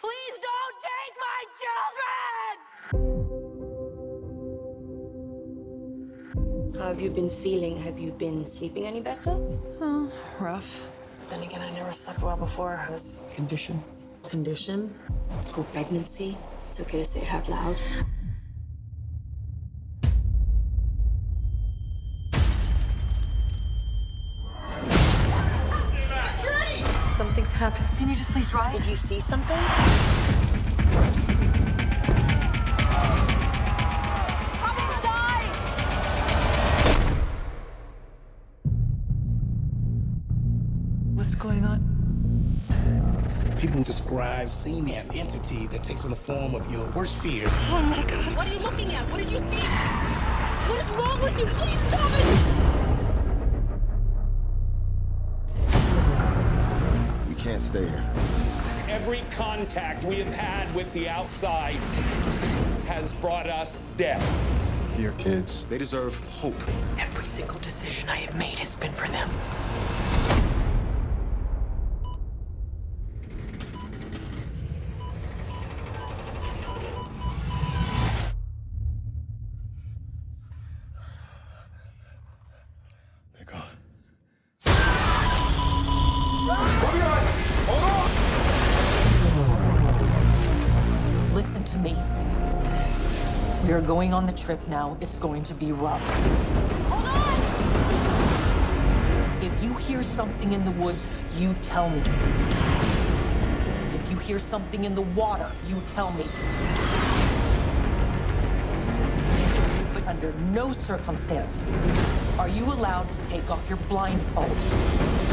Please don't take my children! How have you been feeling? Have you been sleeping any better? Oh, rough. Then again, I never slept well before this Condition. condition. It's called pregnancy. It's okay to say it out loud. Something's happened. Can you just please drive? Did you see something? Come inside! What's going on? People describe seeing an entity that takes on the form of your worst fears. Oh my god. What are you looking at? What did you see? What is wrong with you? Please stop it! Can't stay here. Every contact we have had with the outside has brought us death. Your kids, they deserve hope. Every single decision I have made has been for them. We are going on the trip now. It's going to be rough. Hold on! If you hear something in the woods, you tell me. If you hear something in the water, you tell me. But under no circumstance are you allowed to take off your blindfold. You hear that?